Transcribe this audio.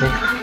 嗯。